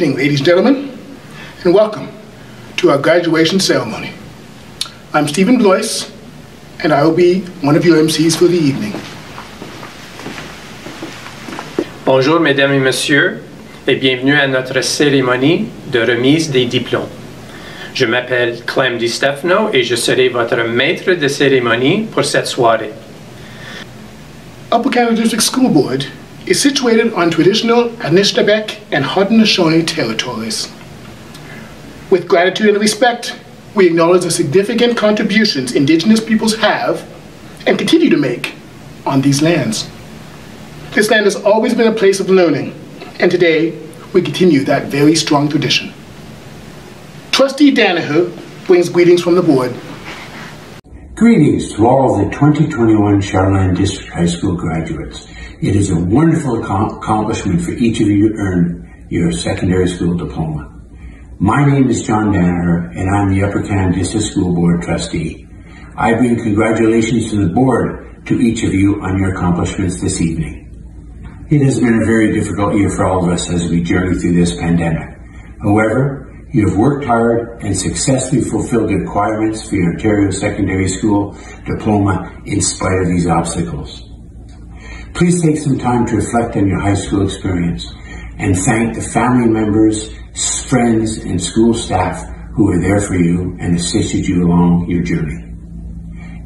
Evening, ladies and gentlemen, and welcome to our graduation ceremony. I'm Stephen Blois, and I will be one of your MCs for the evening. Bonjour, mesdames et messieurs, et bienvenue à notre cérémonie de remise des diplômes. Je m'appelle Clem Di Stefano et je serai votre maître de cérémonie pour cette soirée. Upper Canada District School Board is situated on traditional Anishinaabeg and Haudenosaunee territories. With gratitude and respect, we acknowledge the significant contributions Indigenous peoples have and continue to make on these lands. This land has always been a place of learning, and today we continue that very strong tradition. Trustee Danaher brings greetings from the board. Greetings to all of the 2021 Char-Lan District High School graduates. It is a wonderful accomplishment for each of you to earn your secondary school diploma. My name is John Danaher, and I'm the Upper Canada District School Board trustee. I bring congratulations to the board to each of you on your accomplishments this evening. It has been a very difficult year for all of us as we journey through this pandemic. However, you have worked hard and successfully fulfilled the requirements for your Ontario Secondary School diploma in spite of these obstacles. Please take some time to reflect on your high school experience and thank the family members, friends, and school staff who were there for you and assisted you along your journey.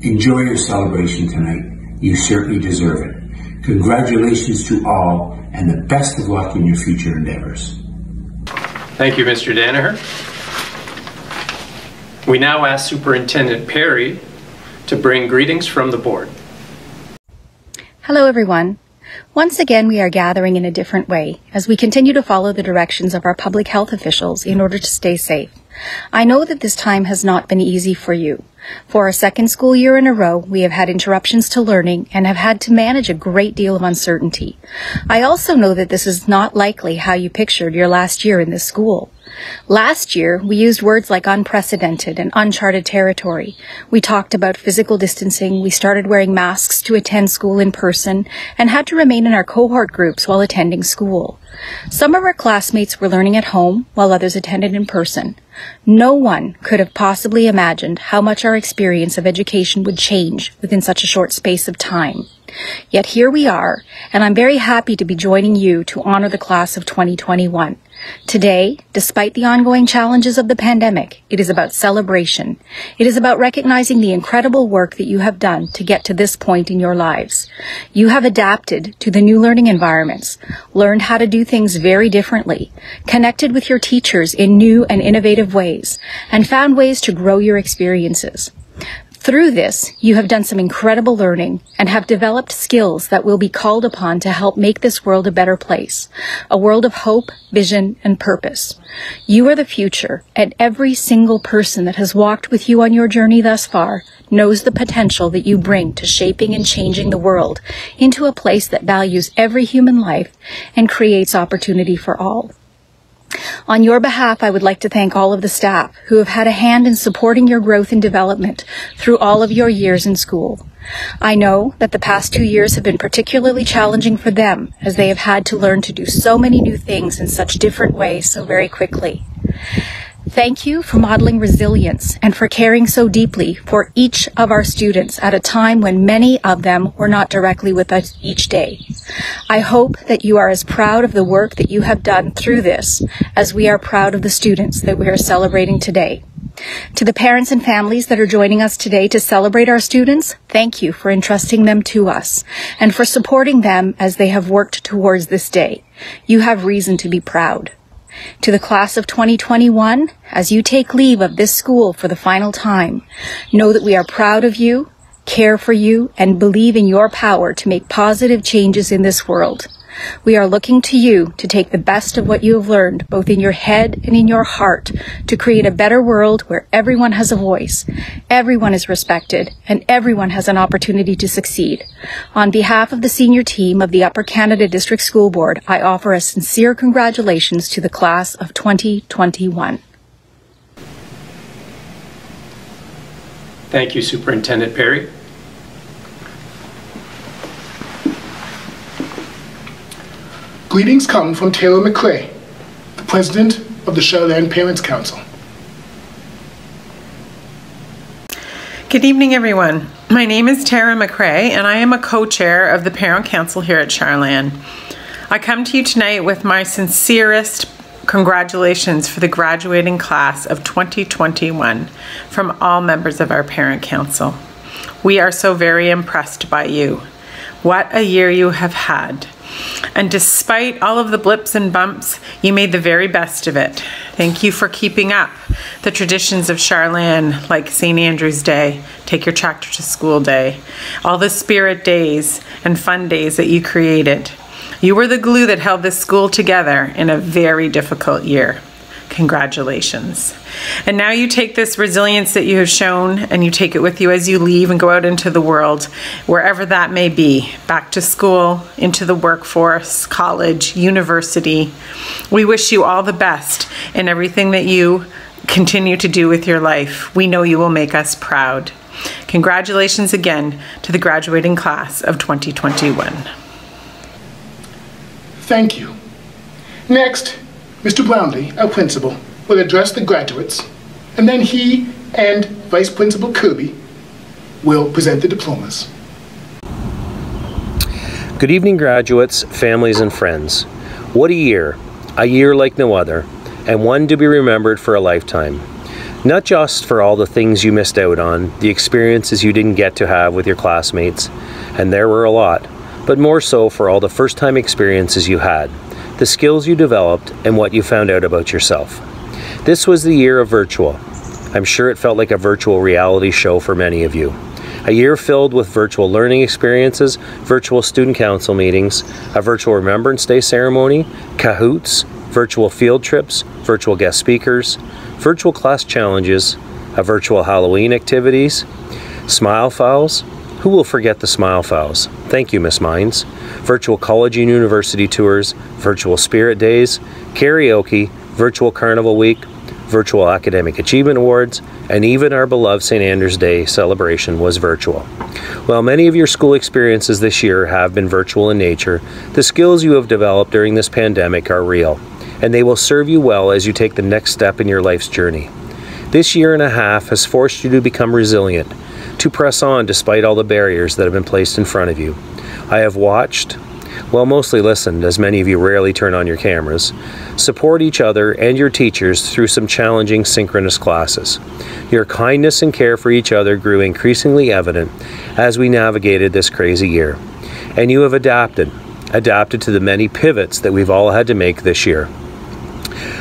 Enjoy your celebration tonight. You certainly deserve it. Congratulations to all and the best of luck in your future endeavors. Thank you, Mr. Danaher. We now ask Superintendent Perry to bring greetings from the board. Hello, everyone. Once again, we are gathering in a different way as we continue to follow the directions of our public health officials in order to stay safe. I know that this time has not been easy for you. For our second school year in a row, we have had interruptions to learning and have had to manage a great deal of uncertainty. I also know that this is not likely how you pictured your last year in this school. Last year, we used words like unprecedented and uncharted territory. We talked about physical distancing, we started wearing masks to attend school in person, and had to remain in our cohort groups while attending school. Some of our classmates were learning at home, while others attended in person. No one could have possibly imagined how much our experience of education would change within such a short space of time. Yet here we are, and I'm very happy to be joining you to honor the class of 2021. Today, despite the ongoing challenges of the pandemic, it is about celebration. It is about recognizing the incredible work that you have done to get to this point in your lives. You have adapted to the new learning environments, learned how to do things very differently, connected with your teachers in new and innovative ways, and found ways to grow your experiences. Through this, you have done some incredible learning and have developed skills that will be called upon to help make this world a better place, a world of hope, vision, and purpose. You are the future, and every single person that has walked with you on your journey thus far knows the potential that you bring to shaping and changing the world into a place that values every human life and creates opportunity for all. On your behalf, I would like to thank all of the staff who have had a hand in supporting your growth and development through all of your years in school. I know that the past two years have been particularly challenging for them as they have had to learn to do so many new things in such different ways so very quickly. Thank you for modeling resilience and for caring so deeply for each of our students at a time when many of them were not directly with us each day. I hope that you are as proud of the work that you have done through this as we are proud of the students that we are celebrating today. To the parents and families that are joining us today to celebrate our students, thank you for entrusting them to us and for supporting them as they have worked towards this day. You have reason to be proud. To the class of 2021, as you take leave of this school for the final time, know that we are proud of you, care for you, and believe in your power to make positive changes in this world. We are looking to you to take the best of what you have learned, both in your head and in your heart, to create a better world where everyone has a voice, everyone is respected, and everyone has an opportunity to succeed. On behalf of the senior team of the Upper Canada District School Board, I offer a sincere congratulations to the class of 2021. Thank you, Superintendent Perry. Greetings come from Taylor McCray, the President of the Char-Lan Parents Council. Good evening, everyone. My name is Tara McRae, and I am a co chair of the Parent Council here at Char-Lan. I come to you tonight with my sincerest congratulations for the graduating class of 2021 from all members of our Parent Council. We are so very impressed by you. What a year you have had. And despite all of the blips and bumps, you made the very best of it. Thank you for keeping up the traditions of Char-Lan, like St. Andrew's Day, Take Your Tractor to School Day, all the spirit days and fun days that you created. You were the glue that held this school together in a very difficult year. Congratulations. And now you take this resilience that you have shown and you take it with you as you leave and go out into the world, wherever that may be, back to school, into the workforce, college, university. We wish you all the best in everything that you continue to do with your life. We know you will make us proud. Congratulations again to the graduating class of 2021. Thank you. Next, Mr. Brownlee, our principal, will address the graduates, and then he and Vice Principal Kirby will present the diplomas. Good evening, graduates, families, and friends. What a year! A year like no other, and one to be remembered for a lifetime. Not just for all the things you missed out on, the experiences you didn't get to have with your classmates, and there were a lot, but more so for all the first time experiences you had the skills you developed, and what you found out about yourself. This was the year of virtual. I'm sure it felt like a virtual reality show for many of you. A year filled with virtual learning experiences, virtual student council meetings, a virtual Remembrance Day ceremony, Kahoots, virtual field trips, virtual guest speakers, virtual class challenges, a virtual Halloween activities, smile files. Who will forget the smile files? Thank you, Miss Mines virtual college and university tours, virtual spirit days, karaoke, virtual carnival week, virtual academic achievement awards, and even our beloved St. Andrew's Day celebration was virtual. While many of your school experiences this year have been virtual in nature, the skills you have developed during this pandemic are real, and they will serve you well as you take the next step in your life's journey. This year and a half has forced you to become resilient, to press on despite all the barriers that have been placed in front of you. I have watched, well, mostly listened, as many of you rarely turn on your cameras, support each other and your teachers through some challenging synchronous classes. Your kindness and care for each other grew increasingly evident as we navigated this crazy year. And you have adapted, adapted to the many pivots that we've all had to make this year.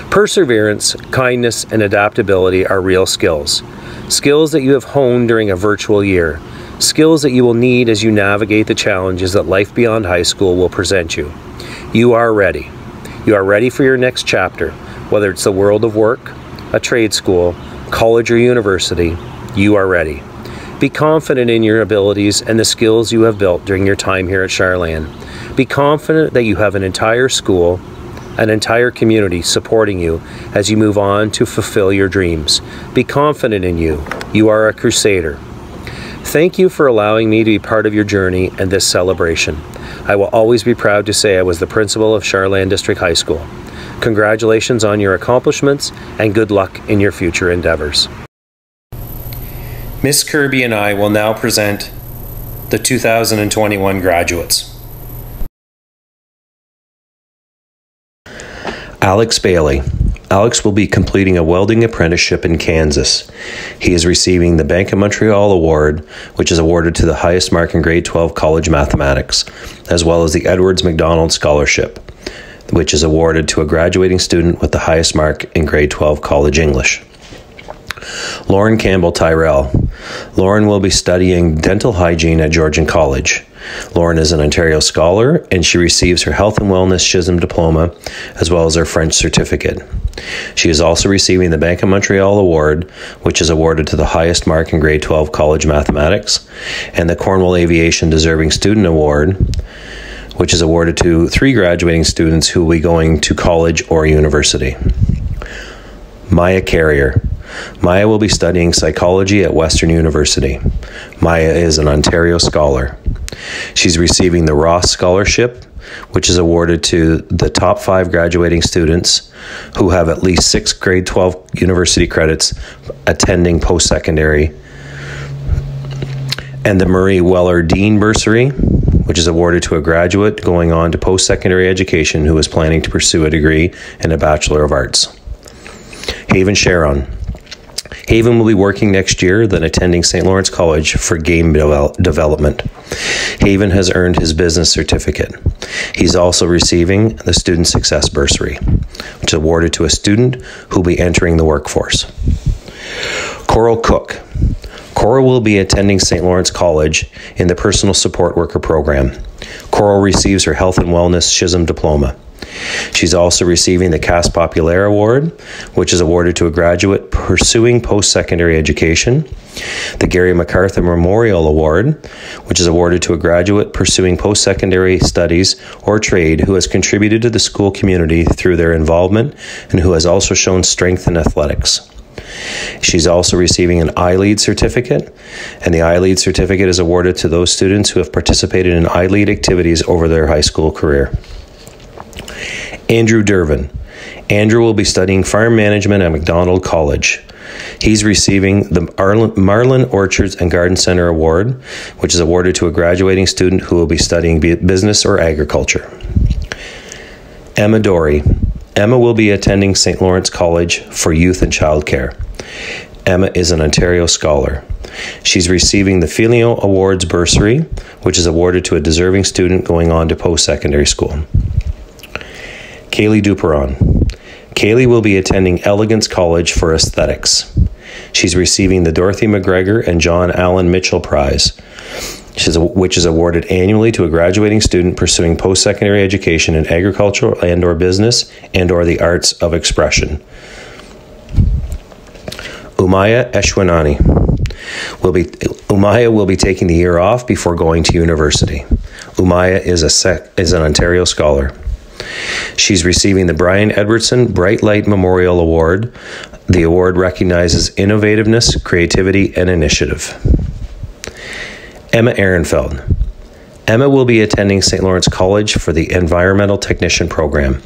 Perseverance, kindness, and adaptability are real skills. Skills that you have honed during a virtual year skills that you will need as you navigate the challenges that life beyond high school will present you. You are ready. You are ready for your next chapter, whether it's the world of work, a trade school, college, or university. You are ready. Be confident in your abilities and the skills you have built during your time here at Char-Lan. Be confident that you have an entire school, an entire community supporting you as you move on to fulfill your dreams. Be confident in you. You are a crusader. Thank you for allowing me to be part of your journey and this celebration. I will always be proud to say I was the principal of Char-Lan District High School. Congratulations on your accomplishments and good luck in your future endeavors. Miss Kirby and I will now present the 2021 graduates. Alex Bailey, Alex will be completing a welding apprenticeship in Kansas. He is receiving the Bank of Montreal Award, which is awarded to the highest mark in grade 12 college mathematics, as well as the Edwards MacDonald Scholarship, which is awarded to a graduating student with the highest mark in grade 12 college English. Lauren Campbell Tyrell. Lauren will be studying dental hygiene at Georgian College. Lauren is an Ontario scholar and she receives her Health and Wellness SHSM diploma as well as her French certificate. She is also receiving the Bank of Montreal Award, which is awarded to the highest mark in grade 12 college mathematics, and the Cornwall Aviation Deserving Student Award, which is awarded to three graduating students who will be going to college or university. Maya Carrier. Maya will be studying psychology at Western University. Maya is an Ontario scholar. She's receiving the Ross Scholarship, which is awarded to the top five graduating students who have at least six grade 12 university credits attending post secondary. And the Marie Weller Dean Bursary, which is awarded to a graduate going on to post secondary education who is planning to pursue a degree in a Bachelor of Arts. Haven Sharon. Haven will be working next year, then attending St. Lawrence College for game devel- development. Haven has earned his business certificate. He's also receiving the Student Success Bursary, which is awarded to a student who will be entering the workforce. Coral Cook. Coral will be attending St. Lawrence College in the Personal Support Worker program. Coral receives her Health and Wellness SHSM diploma. She's also receiving the Caisse Populaire Award, which is awarded to a graduate pursuing post secondary education, the Gary MacArthur Memorial Award, which is awarded to a graduate pursuing post secondary studies or trade who has contributed to the school community through their involvement and who has also shown strength in athletics. She's also receiving an iLead certificate, and the iLead certificate is awarded to those students who have participated in iLead activities over their high school career. Andrew Dervin. Andrew will be studying farm management at Macdonald College. He's receiving the Marlin Orchards and Garden Center Award, which is awarded to a graduating student who will be studying business or agriculture. Emma Dory. Emma will be attending St. Lawrence College for Youth and Child Care. Emma is an Ontario Scholar. She's receiving the Filio Awards bursary, which is awarded to a deserving student going on to post secondary school. Kaylee Duperon. Kaylee will be attending Elegance College for Aesthetics. She's receiving the Dorothy McGregor and John Allen Mitchell Prize, which is awarded annually to a graduating student pursuing post-secondary education in agriculture and or business and or the arts of expression. Umaya Eshwanani will be Umaya will be taking the year off before going to university. Umaya is a sec, is an Ontario scholar. She's receiving the Brian Edwardson Bright Light Memorial Award. The award recognizes innovativeness, creativity, and initiative. Emma Ehrenfeld. Emma will be attending St. Lawrence College for the Environmental Technician program.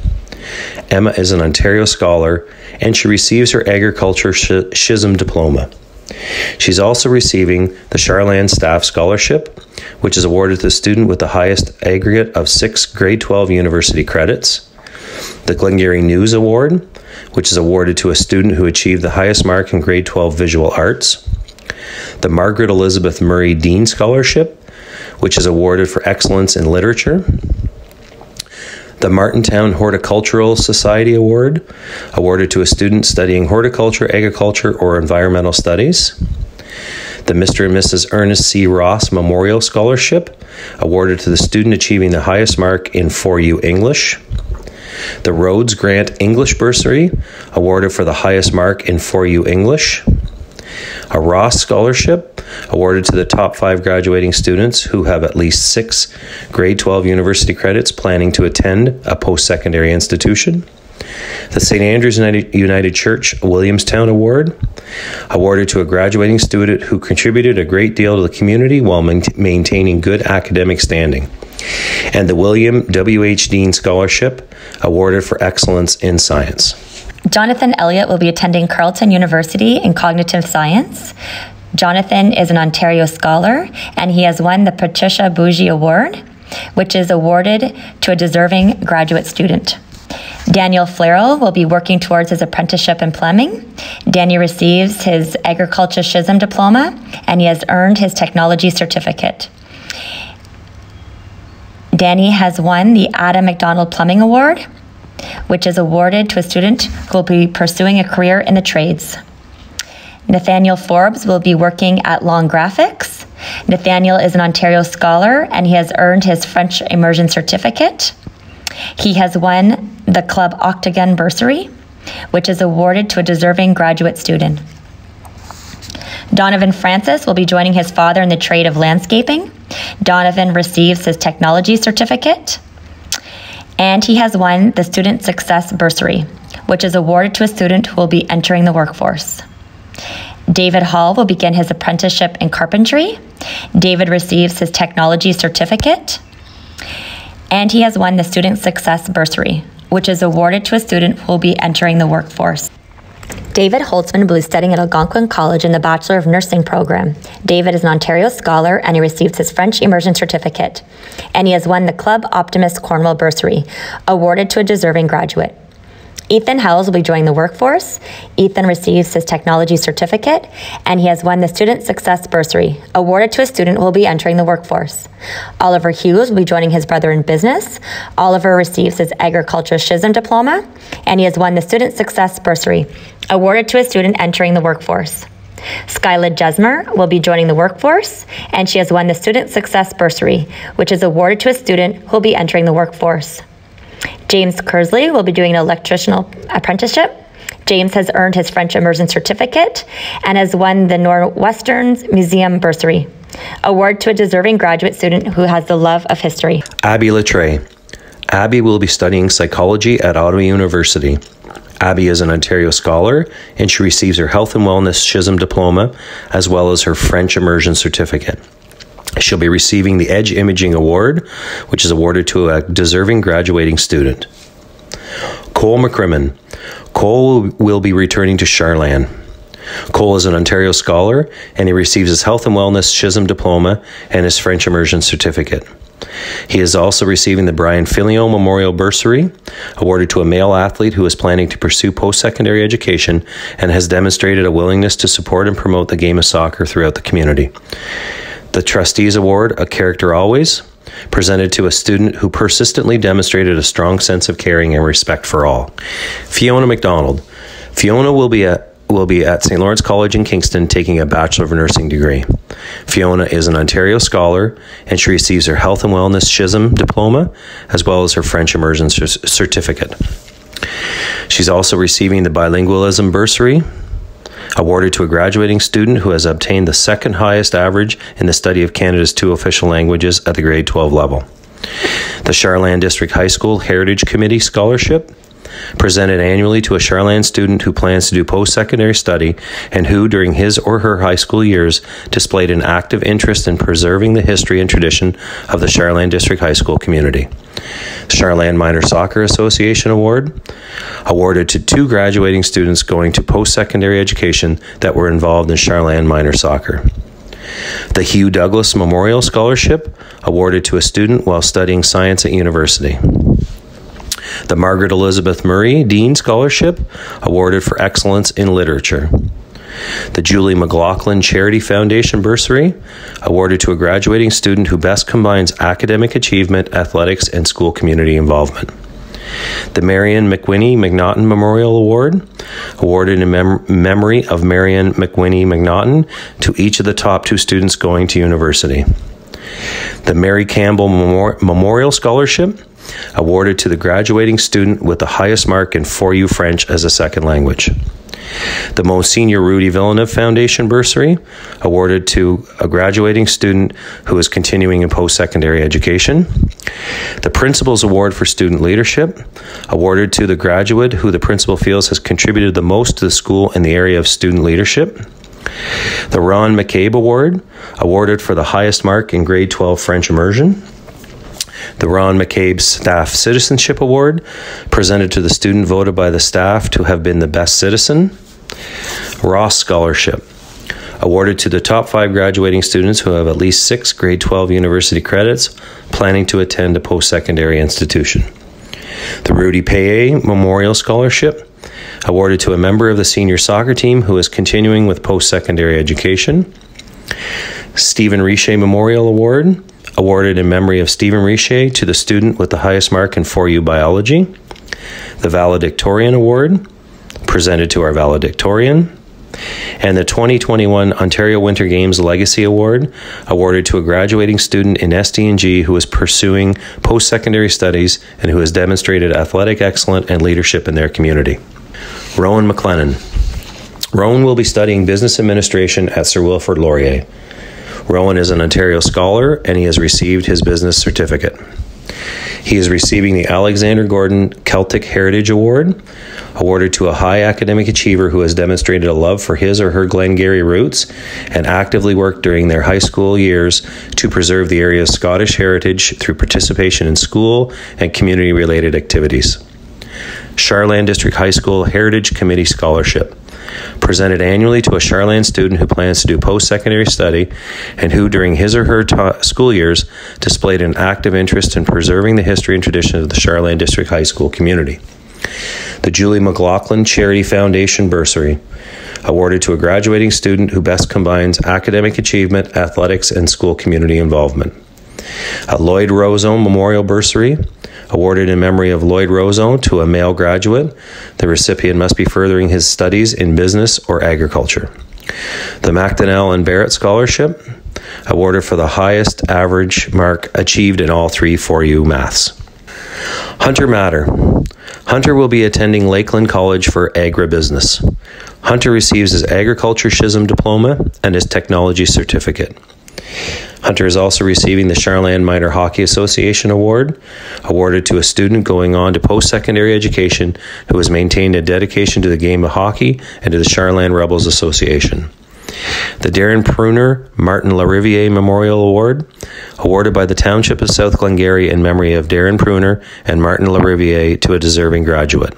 Emma is an Ontario scholar and she receives her Agriculture SHSM diploma. She's also receiving the Char-Lan Staff Scholarship, which is awarded to the student with the highest aggregate of six grade 12 university credits, the Glengarry News Award, which is awarded to a student who achieved the highest mark in grade 12 visual arts, the Margaret Elizabeth Murray Dean Scholarship, which is awarded for excellence in literature, the Martintown Horticultural Society Award, awarded to a student studying horticulture, agriculture, or environmental studies. The Mr. and Mrs. Ernest C. Ross Memorial Scholarship, awarded to the student achieving the highest mark in 4U English. The Rhodes Grant English Bursary, awarded for the highest mark in 4U English a Ross Scholarship awarded to the top five graduating students who have at least six grade 12 university credits planning to attend a post secondary institution. The St. Andrews United, Church Williamstown Award, awarded to a graduating student who contributed a great deal to the community while maintaining good academic standing. And the William W.H. Dean Scholarship, awarded for excellence in science. Jonathan Elliott will be attending Carleton University in Cognitive Science. Jonathan is an Ontario scholar and he has won the Patricia Bougie Award, which is awarded to a deserving graduate student. Daniel Flarrell will be working towards his apprenticeship in plumbing. Danny receives his agriculture SHSM diploma and he has earned his technology certificate. Danny has won the Adam McDonald Plumbing Award which is awarded to a student who will be pursuing a career in the trades. Nathaniel Forbes will be working at Long Graphics. Nathaniel is an Ontario scholar and he has earned his French immersion certificate. He has won the Club Octagon Bursary, which is awarded to a deserving graduate student. Donovan Francis will be joining his father in the trade of landscaping. Donovan receives his technology certificate and he has won the Student Success Bursary, which is awarded to a student who will be entering the workforce. David Hall will begin his apprenticeship in carpentry. David receives his technology certificate. And he has won the Student Success Bursary, which is awarded to a student who will be entering the workforce. David Holtzman will be studying at Algonquin College in the Bachelor of Nursing program. David is an Ontario Scholar and he received his French Immersion Certificate. And he has won the Club Optimist Cornwall Bursary, awarded to a deserving graduate. Ethan Howells will be joining the workforce. Ethan receives his technology certificate and he has won the Student Success Bursary, awarded to a student who will be entering the workforce. Oliver Hughes will be joining his brother in business. Oliver receives his Agriculture SHSM Diploma and he has won the Student Success Bursary, awarded to a student entering the workforce. Skyla Jesmer will be joining the workforce, and she has won the Student Success Bursary, which is awarded to a student who will be entering the workforce. James Kersley will be doing an electrician apprenticeship. James has earned his French immersion certificate and has won the Northwestern Museum Bursary. Award to a deserving graduate student who has the love of history. Abby Latre. Abby will be studying psychology at Ottawa University. Abby is an Ontario scholar and she receives her Health and Wellness SHSM Diploma as well as her French Immersion Certificate. She'll be receiving the Edge Imaging Award, which is awarded to a deserving graduating student. Cole McCrimmon. Cole will be returning to Char-Lan. Cole is an Ontario scholar and he receives his Health and Wellness SHSM Diploma and his French Immersion Certificate. He is also receiving the Brian Filion Memorial Bursary, awarded to a male athlete who is planning to pursue post secondary education and has demonstrated a willingness to support and promote the game of soccer throughout the community. The Trustees Award, A Character Always, presented to a student who persistently demonstrated a strong sense of caring and respect for all. Fiona McDonald. Fiona will be at will be at St. Lawrence College in Kingston taking a Bachelor of Nursing degree. Fiona is an Ontario scholar and she receives her Health and Wellness SHSM diploma as well as her French Immersion certificate. She's also receiving the Bilingualism Bursary awarded to a graduating student who has obtained the second highest average in the study of Canada's two official languages at the grade 12 level. The Char-Lan District High School Heritage Committee Scholarship presented annually to a Char-Lan student who plans to do post secondary study and who, during his or her high school years, displayed an active interest in preserving the history and tradition of the Char-Lan District High School community. Char-Lan Minor Soccer Association Award, awarded to two graduating students going to post secondary education that were involved in Char-Lan Minor Soccer. The Hugh Douglas Memorial Scholarship, awarded to a student while studying science at university. The Margaret Elizabeth Murray Dean Scholarship, awarded for excellence in literature. The Julie McLaughlin Charity Foundation Bursary, awarded to a graduating student who best combines academic achievement, athletics, and school community involvement. The Marion McWhinney McNaughton Memorial Award, awarded in mem- memory of Marion McWhinney McNaughton to each of the top two students going to university. The Mary Campbell Memor- Memorial Scholarship, awarded to the graduating student with the highest mark in 4U French as a second language. The Monsignor Rudy Villeneuve Foundation bursary, awarded to a graduating student who is continuing in post secondary education. The Principal's Award for Student Leadership, awarded to the graduate who the principal feels has contributed the most to the school in the area of student leadership. The Ron McCabe Award, awarded for the highest mark in grade 12 French immersion the Ron McCabe Staff Citizenship Award, presented to the student voted by the staff to have been the best citizen. Ross Scholarship, awarded to the top five graduating students who have at least six grade 12 university credits planning to attend a post secondary institution. The Rudy Paye Memorial Scholarship, awarded to a member of the senior soccer team who is continuing with post secondary education. Stephen Richer Memorial Award, awarded in memory of Stephen Richer to the student with the highest mark in 4U biology. The Valedictorian Award, presented to our valedictorian. And the 2021 Ontario Winter Games Legacy Award, awarded to a graduating student in SDNG who is pursuing post secondary studies and who has demonstrated athletic excellence and leadership in their community. Rowan McLennan. Rowan will be studying business administration at Sir Wilfrid Laurier. Rowan is an Ontario scholar and he has received his business certificate. He is receiving the Alexander Gordon Celtic Heritage Award, awarded to a high academic achiever who has demonstrated a love for his or her Glengarry roots and actively worked during their high school years to preserve the area's Scottish heritage through participation in school and community related activities. Char-Lan District High School Heritage Committee Scholarship presented annually to a Char-Lan student who plans to do post secondary study and who, during his or her ta- school years, displayed an active interest in preserving the history and traditions of the Char-Lan District High School community. The Julie McLaughlin Charity Foundation Bursary, awarded to a graduating student who best combines academic achievement, athletics, and school community involvement. A Lloyd Rozone Memorial Bursary, awarded in memory of Lloyd Rozone to a male graduate. The recipient must be furthering his studies in business or agriculture. The MacDonnell and Barrett Scholarship, awarded for the highest average mark achieved in all three 4U maths. Hunter Matter. Hunter will be attending Lakeland College for agribusiness. Hunter receives his agriculture SHSM diploma and his technology certificate. Hunter is also receiving the Char-Lan Minor Hockey Association Award, awarded to a student going on to post secondary education who has maintained a dedication to the game of hockey and to the Char-Lan Rebels Association. The Darren Pruner Martin LaRiviere Memorial Award, awarded by the Township of South Glengarry in memory of Darren Pruner and Martin LaRiviere to a deserving graduate.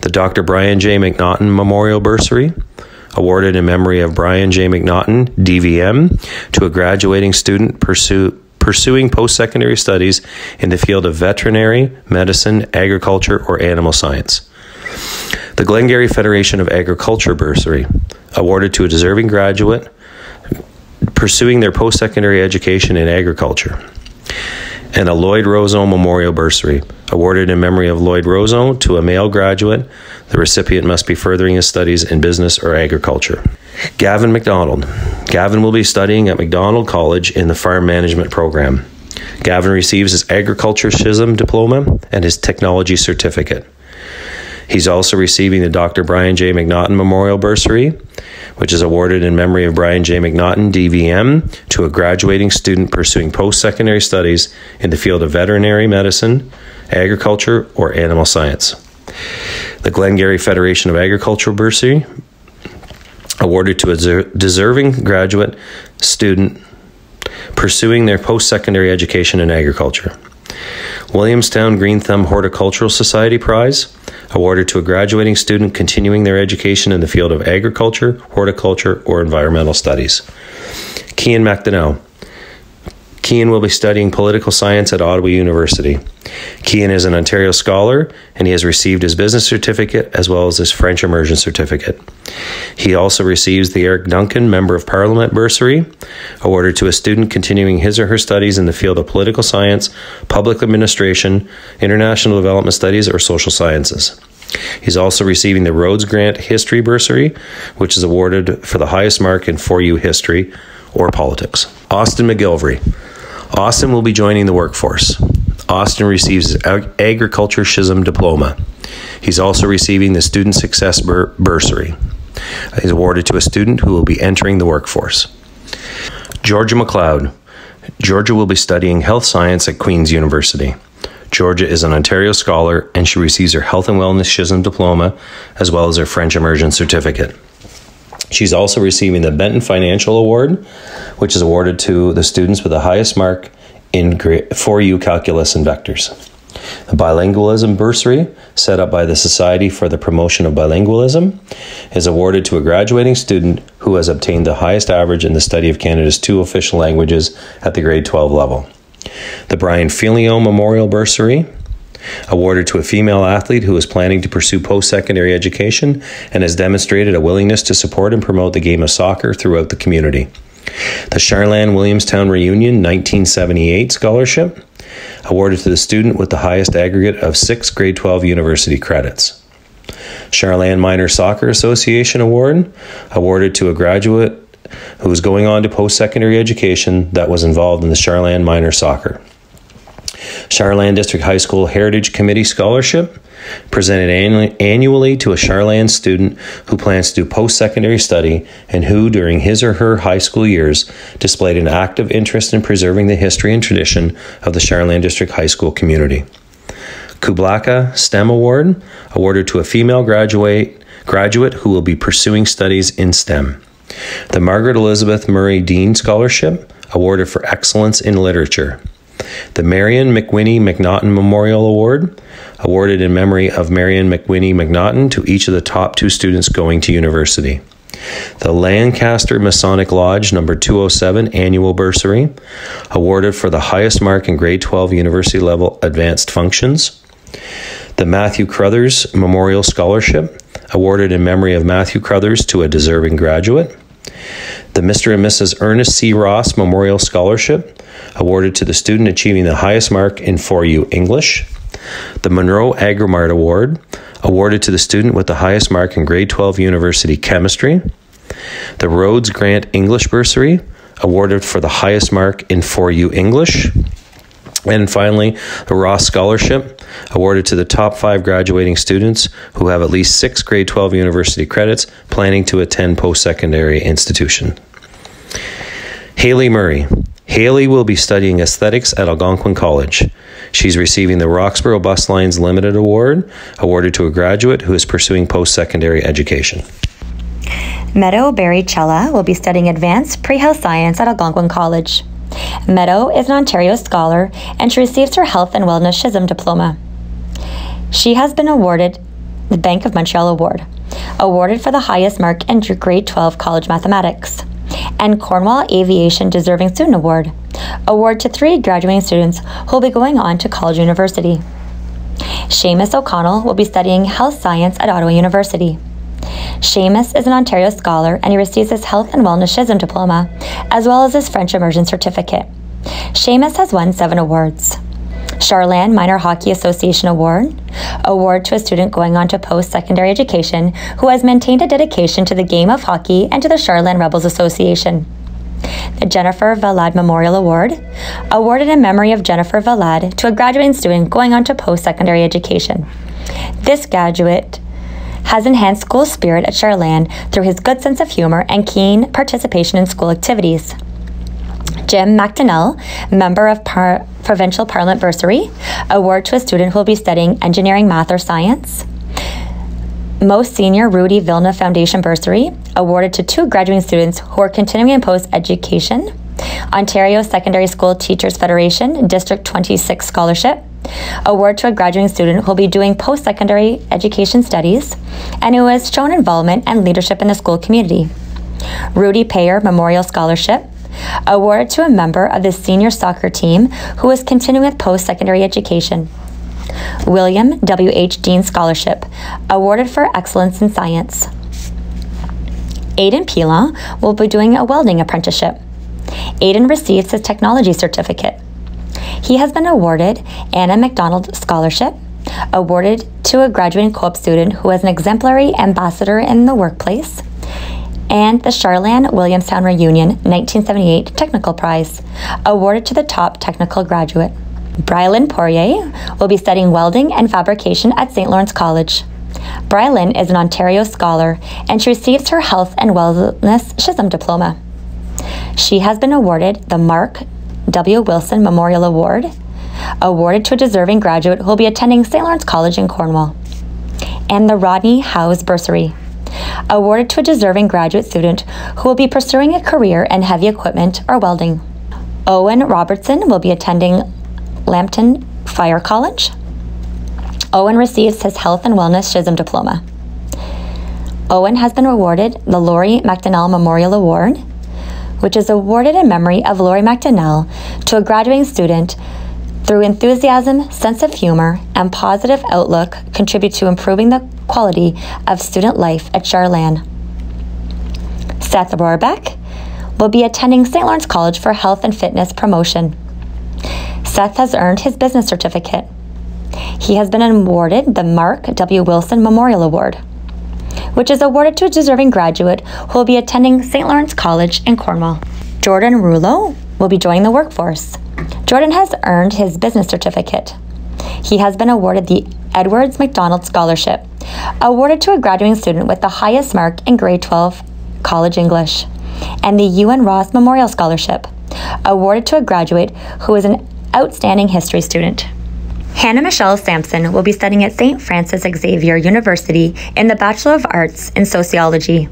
The Dr. Brian J. McNaughton Memorial Bursary, awarded in memory of Brian J. McNaughton, DVM, to a graduating student pursue, pursuing post secondary studies in the field of veterinary, medicine, agriculture, or animal science. The Glengarry Federation of Agriculture Bursary, awarded to a deserving graduate pursuing their post secondary education in agriculture. And a Lloyd Rozone Memorial Bursary, awarded in memory of Lloyd Rozone to a male graduate. The recipient must be furthering his studies in business or agriculture. Gavin McDonald. Gavin will be studying at Macdonald College in the Farm Management Program. Gavin receives his Agriculture SHSM diploma and his Technology certificate. He's also receiving the Dr. Brian J. McNaughton Memorial Bursary, which is awarded in memory of Brian J. McNaughton, DVM, to a graduating student pursuing post secondary studies in the field of veterinary medicine, agriculture, or animal science. The Glengarry Federation of Agricultural Bursary, awarded to a deserving graduate student pursuing their post secondary education in agriculture. Williamstown Green Thumb Horticultural Society Prize, awarded to a graduating student continuing their education in the field of agriculture, horticulture, or environmental studies. Kian McDonough. Kian will be studying political science at Ottawa University. Kian is an Ontario scholar and he has received his business certificate as well as his French immersion certificate. He also receives the Eric Duncan Member of Parliament bursary, awarded to a student continuing his or her studies in the field of political science, public administration, international development studies, or social sciences. He's also receiving the Rhodes Grant History Bursary, which is awarded for the highest mark in 4U history or politics. Austin McGilvery. Austin will be joining the workforce. Austin receives his Agriculture SHSM diploma. He's also receiving the Student Success Bur- Bursary. He's awarded to a student who will be entering the workforce. Georgia McLeod. Georgia will be studying health science at Queen's University. Georgia is an Ontario scholar and she receives her Health and Wellness SHSM diploma as well as her French immersion certificate. She's also receiving the Benton Financial Award, which is awarded to the students with the highest mark in 4U calculus and vectors. The bilingualism bursary, set up by the Society for the Promotion of Bilingualism, is awarded to a graduating student who has obtained the highest average in the study of Canada's two official languages at the grade 12 level. The Brian Filion Memorial Bursary, awarded to a female athlete who is planning to pursue post secondary education and has demonstrated a willingness to support and promote the game of soccer throughout the community. The Char-Lan Williamstown Reunion 1978 Scholarship, awarded to the student with the highest aggregate of six grade 12 university credits. Char-Lan Minor Soccer Association Award, awarded to a graduate who is going on to post secondary education that was involved in the Char-Lan Minor Soccer. Char-Lan District High School Heritage Committee Scholarship, presented annu- annually to a Char-Lan student who plans to do post secondary study and who, during his or her high school years, displayed an active interest in preserving the history and tradition of the Char-Lan District High School community. Kublaka STEM Award, awarded to a female graduate graduate who will be pursuing studies in STEM. The Margaret Elizabeth Murray Dean Scholarship, awarded for excellence in literature. The Marion McWhinney McNaughton Memorial Award, awarded in memory of Marion McWhinney McNaughton to each of the top two students going to university. The Lancaster Masonic Lodge number 207 annual bursary, awarded for the highest mark in grade 12 university level advanced functions. The Matthew Crothers Memorial Scholarship, awarded in memory of Matthew Crothers to a deserving graduate. The Mr. and Mrs. Ernest C. Ross Memorial Scholarship, awarded to the student achieving the highest mark in 4U English. The Munro Agromart Award, awarded to the student with the highest mark in grade 12 university chemistry. The Rhodes Grant English Bursary, awarded for the highest mark in 4U English. And finally, the Ross Scholarship, awarded to the top five graduating students who have at least six grade 12 university credits planning to attend post secondary institution. Haley Murray. Haley will be studying aesthetics at Algonquin College. She's receiving the Roxborough Bus Lines Limited Award, awarded to a graduate who is pursuing post secondary education. Meadow Barry Chella will be studying advanced pre-health science at Algonquin College. Meadow is an Ontario scholar and she receives her Health and Wellness SHSM diploma. She has been awarded the Bank of Montreal Award, awarded for the highest mark in grade 12 college mathematics, and Cornwall Aviation Deserving Student Award, award to three graduating students who will be going on to college university. Seamus O'Connell will be studying health science at Ottawa University. Seamus is an Ontario scholar and he receives his Health and Wellness SHSM diploma, as well as his French immersion certificate. Seamus has won seven awards. Char-Lan Minor Hockey Association Award, award to a student going on to post-secondary education who has maintained a dedication to the game of hockey and to the Char-Lan Rebels Association. The Jennifer Valad Memorial Award, awarded in memory of Jennifer Valad to a graduating student going on to post-secondary education. This graduate has enhanced school spirit at Char-Lan through his good sense of humor and keen participation in school activities. Jim McDonell, member of Par- Provincial Parliament Bursary, award to a student who will be studying engineering, math, or science. Most Senior Rudy Vilna Foundation Bursary, awarded to two graduating students who are continuing in post education. Ontario Secondary School Teachers Federation District 26 Scholarship, award to a graduating student who will be doing post secondary education studies and who has shown involvement and leadership in the school community. Rudy Payer Memorial Scholarship, awarded to a member of the senior soccer team who is continuing with post secondary education. William W.H. Dean Scholarship, awarded for excellence in science. Aidan Pilon will be doing a welding apprenticeship. Aidan receives his technology certificate. He has been awarded Anna McDonald Scholarship, awarded to a graduating co-op student who is an exemplary ambassador in the workplace, and the Char-Lan Williamstown Reunion 1978 Technical Prize, awarded to the top technical graduate. Brylin Poirier will be studying welding and fabrication at St. Lawrence College. Brylin is an Ontario scholar and she receives her Health and Wellness SHSM Diploma. She has been awarded the Mark W. Wilson Memorial Award, awarded to a deserving graduate who will be attending St. Lawrence College in Cornwall, and the Rodney Howes Bursary, awarded to a deserving graduate student who will be pursuing a career in heavy equipment or welding. Owen Robertson will be attending Lambton Fire College. Owen receives his Health and Wellness SHSM Diploma. Owen has been awarded the Laurie McDonnell Memorial Award, which is awarded in memory of Laurie McDonnell to a graduating student through enthusiasm, sense of humor, and positive outlook contribute to improving the quality of student life at Char-Lan. Seth Rohrbeck will be attending St. Lawrence College for Health and Fitness Promotion. Seth has earned his business certificate. He has been awarded the Mark W. Wilson Memorial Award, which is awarded to a deserving graduate who will be attending St. Lawrence College in Cornwall. Jordan Rulo will be joining the workforce. Jordan has earned his business certificate. He has been awarded the Edwards McDonald Scholarship, awarded to a graduating student with the highest mark in grade 12 college English, and the UN Ross Memorial Scholarship, awarded to a graduate who is an outstanding history student. Hannah Michelle Sampson will be studying at St. Francis Xavier University in the Bachelor of Arts in Sociology.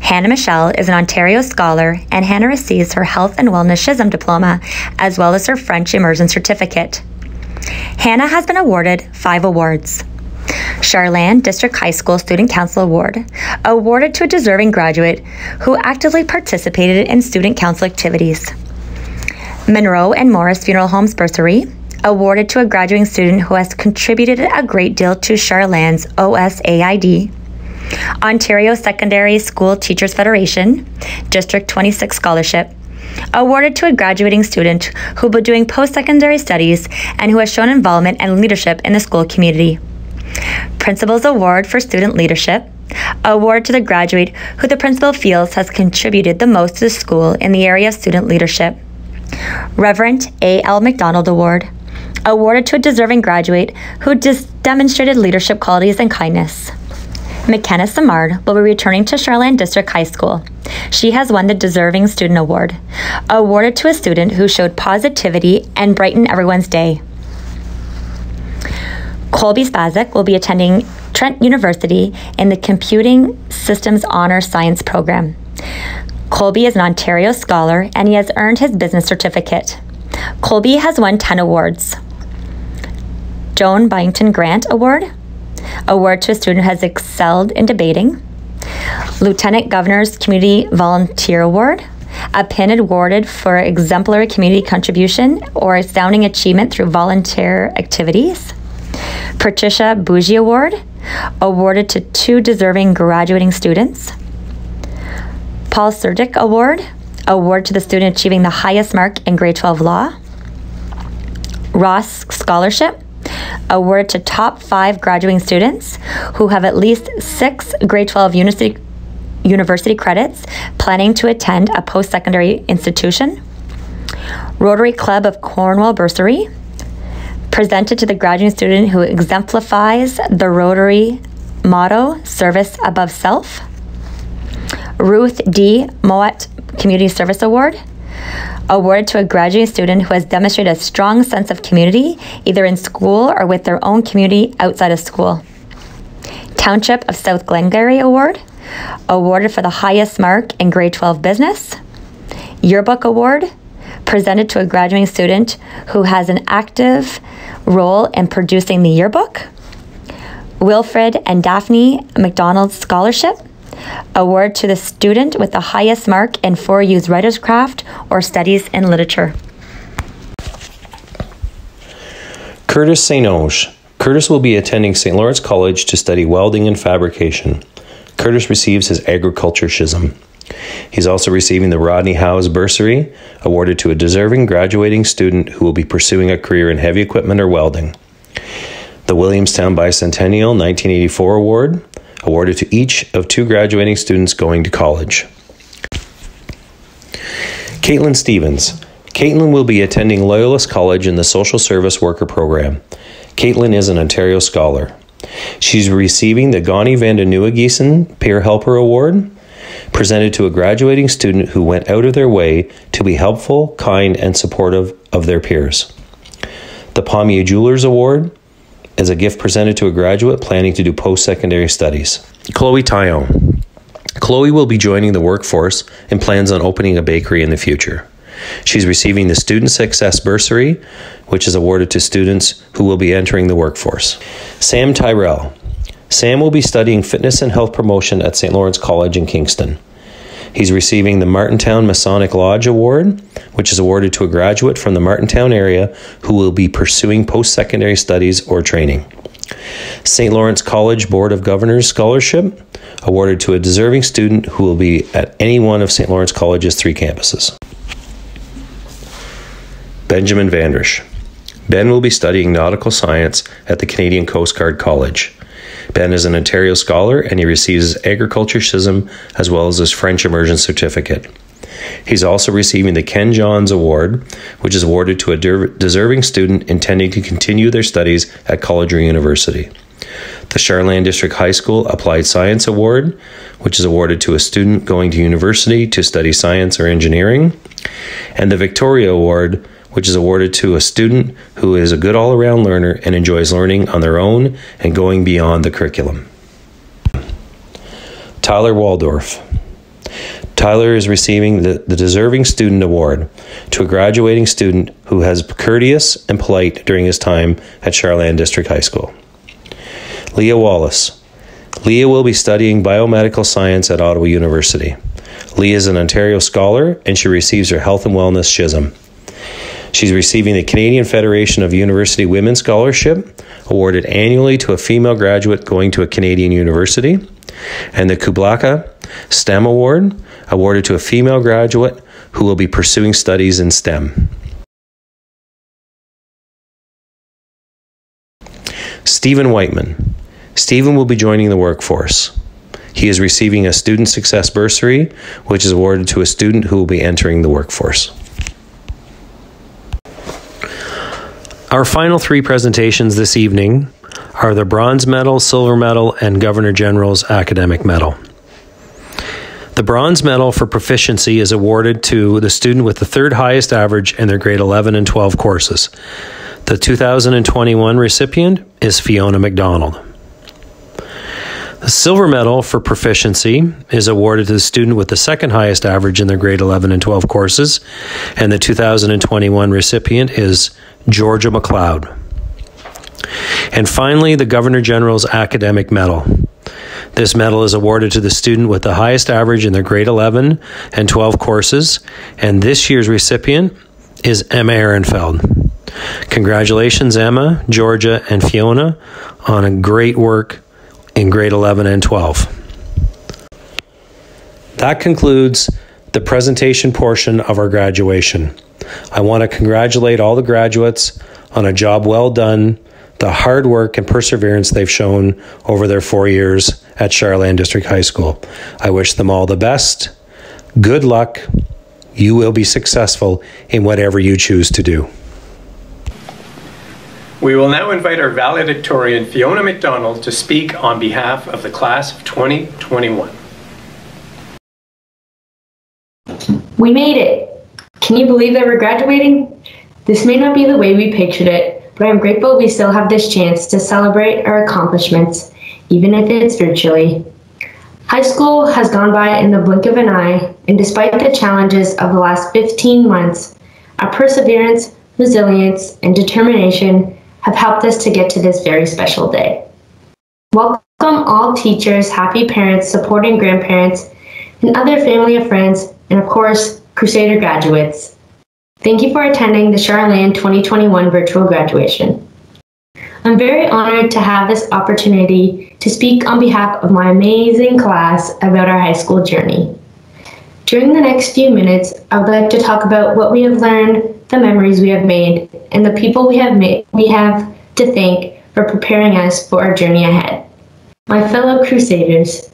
Hannah Michelle is an Ontario scholar, and Hannah receives her Health and Wellness SHSM diploma as well as her French immersion certificate. Hannah has been awarded five awards. Char-Lan District High School Student Council Award, awarded to a deserving graduate who actively participated in student council activities. Munro and Morris Funeral Homes Bursary, awarded to a graduating student who has contributed a great deal to Char-Lan's OSAID. Ontario Secondary School Teachers Federation, District 26 Scholarship, awarded to a graduating student who will be doing post secondary studies and who has shown involvement and leadership in the school community. Principal's Award for Student Leadership, award to the graduate who the principal feels has contributed the most to the school in the area of student leadership. Reverend A. L. McDonald Award, awarded to a deserving graduate who demonstrated leadership qualities and kindness. McKenna Samard will be returning to Char-Lan District High School. She has won the Deserving Student Award, awarded to a student who showed positivity and brightened everyone's day. Colby Spazek will be attending Trent University in the Computing Systems Honor Science program. Colby is an Ontario scholar and he has earned his business certificate. Colby has won 10 awards. Joan Byington Grant Award, award to a student who has excelled in debating. Lieutenant Governor's Community Volunteer Award, a pin awarded for exemplary community contribution or astounding achievement through volunteer activities. Patricia Bougie Award, awarded to two deserving graduating students. Paul Surdick Award, award to the student achieving the highest mark in grade 12 law. Ross Scholarship, award to top five graduating students who have at least six grade 12 university, university credits planning to attend a post secondary institution. Rotary Club of Cornwall Bursary, presented to the graduating student who exemplifies the Rotary motto Service Above Self. Ruth D. Mowat Community Service Award, awarded to a graduating student who has demonstrated a strong sense of community, either in school or with their own community outside of school. Township of South Glengarry Award, awarded for the highest mark in grade 12 business. Yearbook Award, presented to a graduating student who has an active role in producing the yearbook. Wilfred and Daphne McDonald Scholarship, award to the student with the highest mark in 4U's Writer's Craft or Studies in Literature. Curtis St. Onge. Curtis will be attending St. Lawrence College to study welding and fabrication. Curtis receives his agriculture SHSM. He's also receiving the Rodney Howes Bursary, awarded to a deserving graduating student who will be pursuing a career in heavy equipment or welding. The Williamstown Bicentennial 1984 Award, awarded to each of two graduating students going to college. Caitlin Stevens. Caitlin will be attending Loyalist College in the Social Service Worker Program. Caitlin is an Ontario scholar. She's receiving the Gani Vandenuagesen Peer Helper Award, presented to a graduating student who went out of their way to be helpful, kind, and supportive of their peers. The Pommier Jewelers Award is a gift presented to a graduate planning to do post secondary studies. Chloe Tyon. Chloe will be joining the workforce and plans on opening a bakery in the future. She's receiving the Student Success Bursary, which is awarded to students who will be entering the workforce. Sam Tyrell. Sam will be studying fitness and health promotion at St. Lawrence College in Kingston. He's receiving the Martintown Masonic Lodge Award, which is awarded to a graduate from the Martintown area who will be pursuing post secondary studies or training. St. Lawrence College Board of Governors Scholarship, awarded to a deserving student who will be at any one of St. Lawrence College's three campuses. Benjamin Vandrish. Ben will be studying nautical science at the Canadian Coast Guard College. Ben is an Ontario scholar and he receives his agriculture SHSM as well as his French immersion certificate. He's also receiving the Ken Johns Award, which is awarded to a deserving student intending to continue their studies at college or university. The Char-Lan District High School Applied Science Award, which is awarded to a student going to university to study science or engineering. And the Victoria Award, which is awarded to a student who is a good all around learner and enjoys learning on their own and going beyond the curriculum. Tyler Waldorf. Tyler is receiving the, the Deserving Student Award to a graduating student who has been courteous and polite during his time at Char-Lan District High School. Leah Wallace. Leah will be studying biomedical science at Ottawa University. Leah is an Ontario scholar and she receives her health and wellness SHSM. She's receiving the Canadian Federation of University Women Scholarship, awarded annually to a female graduate going to a Canadian university, and the Kublaka STEM Award, awarded to a female graduate who will be pursuing studies in STEM. Stephen Whiteman. Stephen will be joining the workforce. He is receiving a Student Success Bursary, which is awarded to a student who will be entering the workforce. Our final three presentations this evening are the Bronze Medal, Silver Medal, and Governor General's Academic Medal. The Bronze Medal for Proficiency is awarded to the student with the third highest average in their grade 11 and 12 courses. The 2021 recipient is Fiona McDonald. The Silver Medal for Proficiency is awarded to the student with the second highest average in their grade 11 and 12 courses, and the 2021 recipient is Georgia McLeod. And finally, the Governor General's Academic Medal. This medal is awarded to the student with the highest average in their grade 11 and 12 courses, and this year's recipient is Emma Ehrenfeld. Congratulations, Emma, Georgia, and Fiona, on a great work in grade 11 and 12. That concludes the presentation portion of our graduation. I want to congratulate all the graduates on a job well done, the hard work and perseverance they've shown over their four years at Char-Lan District High School. I wish them all the best. Good luck. You will be successful in whatever you choose to do. We will now invite our valedictorian Fiona McDonald to speak on behalf of the class of 2021. We made it! Can you believe that we're graduating? This may not be the way we pictured it, but I'm grateful we still have this chance to celebrate our accomplishments, even if it's virtually. High school has gone by in the blink of an eye, and despite the challenges of the last 15 months, our perseverance, resilience, and determination have helped us to get to this very special day. Welcome all teachers, happy parents, supporting grandparents, and other family and friends, and of course, Crusader graduates. Thank you for attending the Char-Lan 2021 virtual graduation. I'm very honored to have this opportunity to speak on behalf of my amazing class about our high school journey. During the next few minutes, I would like to talk about what we have learned, the memories we have made, and the people we have made, we have to thank for preparing us for our journey ahead. My fellow Crusaders,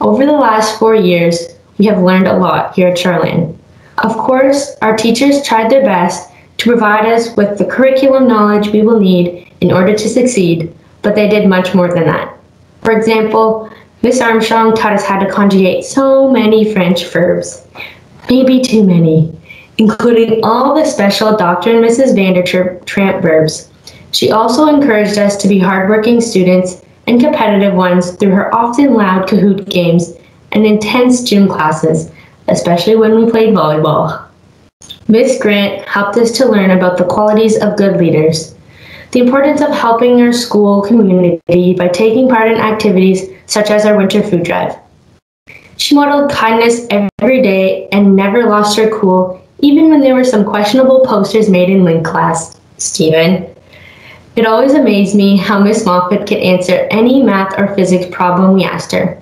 over the last four years, we have learned a lot here at Char-Lan. Of course, our teachers tried their best to provide us with the curriculum knowledge we will need in order to succeed, but they did much more than that. For example, Miss Armstrong taught us how to conjugate so many French verbs, maybe too many, including all the special Dr. and Mrs. Vandertramp verbs. She also encouraged us to be hardworking students and competitive ones through her often loud Kahoot games and intense gym classes especially when we played volleyball. Ms. Grant helped us to learn about the qualities of good leaders, the importance of helping our school community by taking part in activities such as our winter food drive. She modeled kindness every day and never lost her cool, even when there were some questionable posters made in Link class. Stephen. It always amazed me how Miss Moffat could answer any math or physics problem we asked her.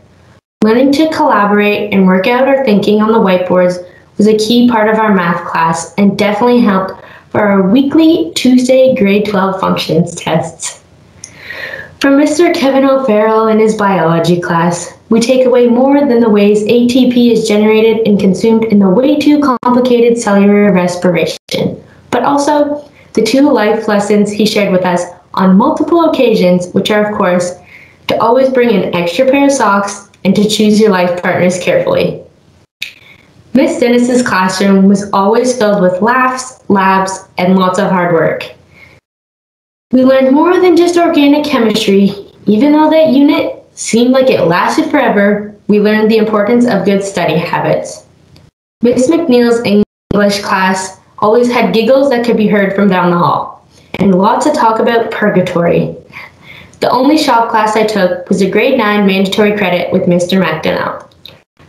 Learning to collaborate and work out our thinking on the whiteboards was a key part of our math class and definitely helped for our weekly Tuesday grade 12 functions tests. From Mr. Kevin O'Farrell in his biology class we take away more than the ways ATP is generated and consumed in the way too complicated cellular respiration, but also the two life lessons he shared with us on multiple occasions, which are, of course, to always bring an extra pair of socks and to choose your life partners carefully. Miss Dennis's classroom was always filled with laughs, labs, and lots of hard work. We learned more than just organic chemistry. Even though that unit seemed like it lasted forever, we learned the importance of good study habits. Miss McNeil's English class always had giggles that could be heard from down the hall, and lots of talk about purgatory. The only shop class I took was a grade 9 mandatory credit with Mr. McDonald.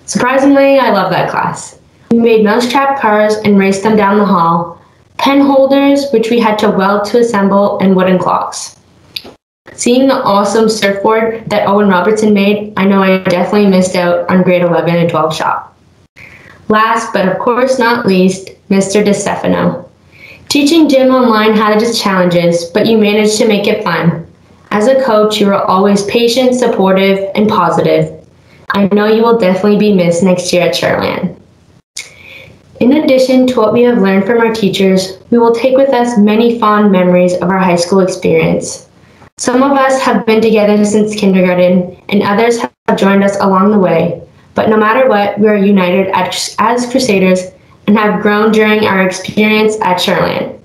Surprisingly, I love that class. We made mousetrap cars and raced them down the hall, pen holders, which we had to weld to assemble, and wooden clocks. Seeing the awesome surfboard that Owen Robertson made, I know I definitely missed out on grade 11 and 12 shop. Last, but of course not least, Mr. DeStefano. Teaching gym online had its challenges, but you managed to make it fun. As a coach, you are always patient, supportive, and positive. I know you will definitely be missed next year at Char-Lan. In addition to what we have learned from our teachers, we will take with us many fond memories of our high school experience. Some of us have been together since kindergarten, and others have joined us along the way. But no matter what, we are united as Crusaders and have grown during our experience at Char-Lan.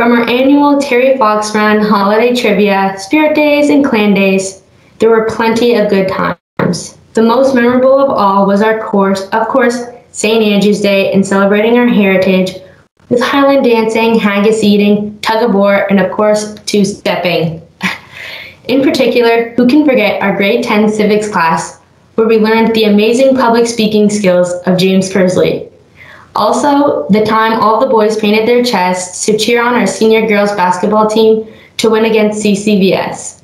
From our annual Terry Fox Run, holiday trivia, spirit days, and clan days, there were plenty of good times. The most memorable of all was our course, of course, St. Andrew's Day and celebrating our heritage with Highland dancing, haggis eating, tug of war, and of course, two stepping. In particular, who can forget our grade 10 civics class where we learned the amazing public speaking skills of James Kersley. Also, the time all the boys painted their chests to cheer on our senior girls basketball team to win against CCVS.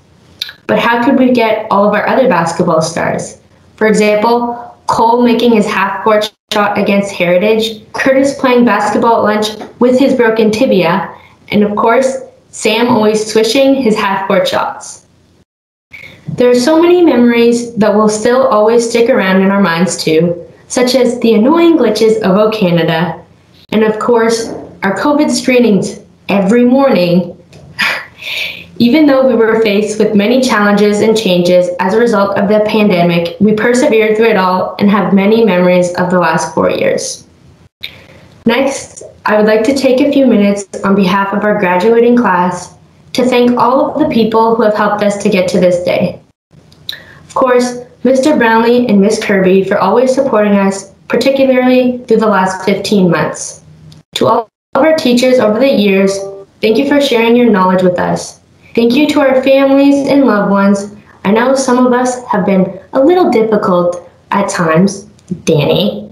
But how could we get all of our other basketball stars? For example, Cole making his half court shot against Heritage, Curtis playing basketball at lunch with his broken tibia, and of course, Sam always swishing his half court shots. There are so many memories that will still always stick around in our minds too, such as the annoying glitches of O Canada, and of course, our COVID screenings every morning. Even though we were faced with many challenges and changes as a result of the pandemic, we persevered through it all and have many memories of the last four years. Next, I would like to take a few minutes on behalf of our graduating class to thank all of the people who have helped us to get to this day. Of course, Mr. Brownlee and Ms. Kirby for always supporting us, particularly through the last 15 months. To all of our teachers over the years, thank you for sharing your knowledge with us. Thank you to our families and loved ones. I know some of us have been a little difficult at times, Danny,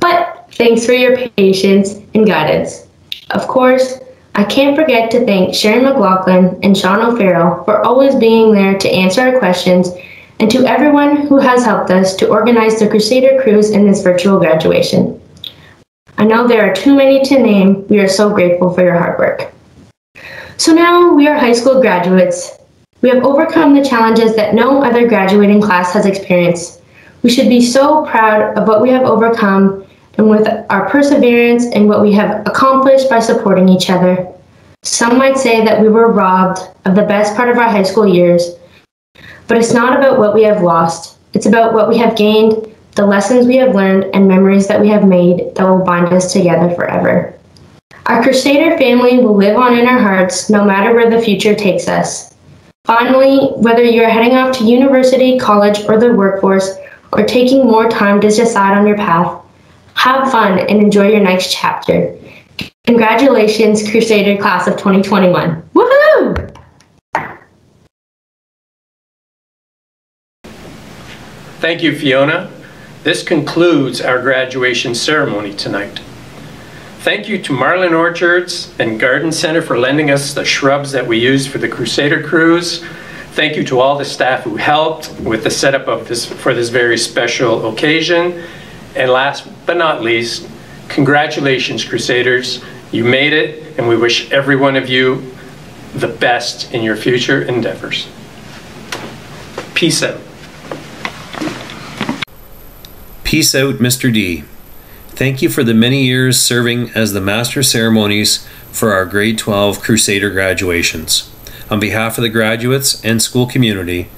but thanks for your patience and guidance. Of course, I can't forget to thank Sharon McLaughlin and Sean O'Farrell for always being there to answer our questions and to everyone who has helped us to organize the Crusader Cruise and this virtual graduation. I know there are too many to name. We are so grateful for your hard work. So now we are high school graduates. We have overcome the challenges that no other graduating class has experienced. We should be so proud of what we have overcome and with our perseverance and what we have accomplished by supporting each other. Some might say that we were robbed of the best part of our high school years, but it's not about what we have lost. It's about what we have gained, the lessons we have learned, and memories that we have made that will bind us together forever. Our Crusader family will live on in our hearts no matter where the future takes us. Finally, whether you're heading off to university, college, or the workforce, or taking more time to decide on your path, have fun and enjoy your next chapter. Congratulations, Crusader Class of 2021. Woohoo! Thank you, Fiona. This concludes our graduation ceremony tonight. Thank you to Marlin Orchards and Garden Center for lending us the shrubs that we used for the Crusader Cruise. Thank you to all the staff who helped with the setup of this for this very special occasion. And last but not least, congratulations, Crusaders. You made it, and we wish every one of you the best in your future endeavors. Peace out. Peace out, Mr. D. Thank you for the many years serving as the Master Ceremonies for our grade 12 Crusader graduations. On behalf of the graduates and school community,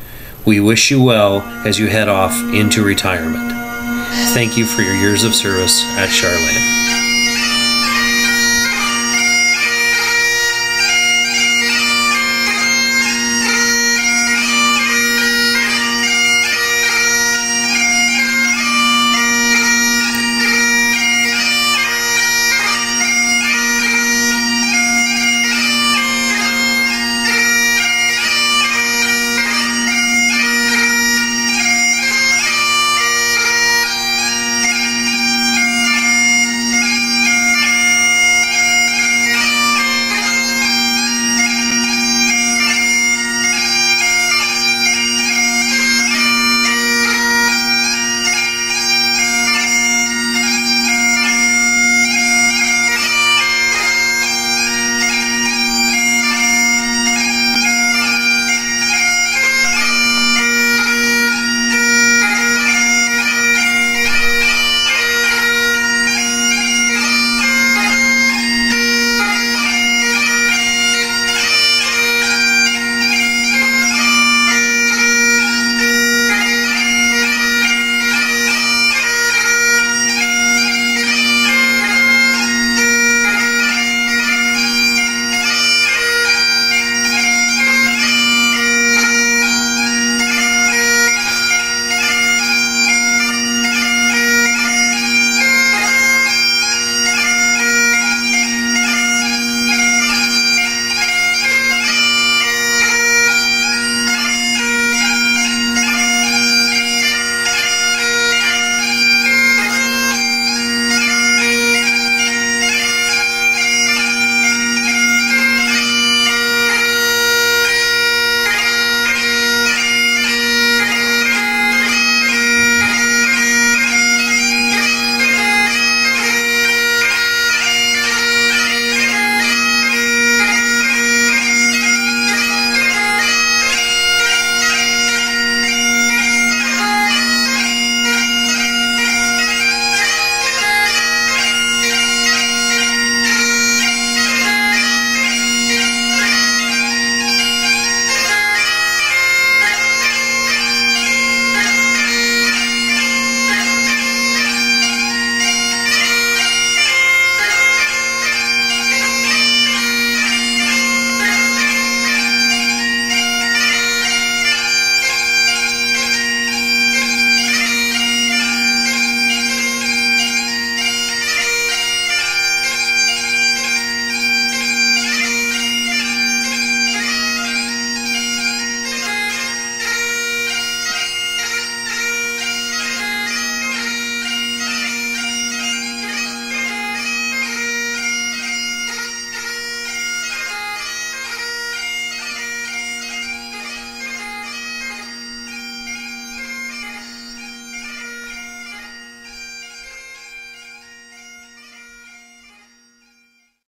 we wish you well as you head off into retirement. Thank you for your years of service at Char-Lan.